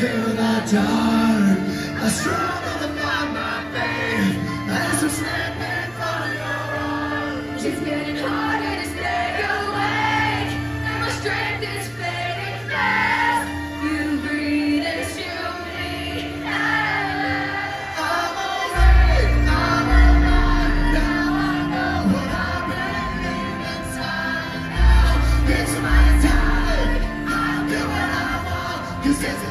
dark. I struggle to find my faith as I'm slipping from your arms. It's getting harder to stay awake, and my strength is fading fast. You breathe into me. and I'm awake, I'm alive. Now I know what I really inside. Now it's my time. I'll do what I want, 'cause it's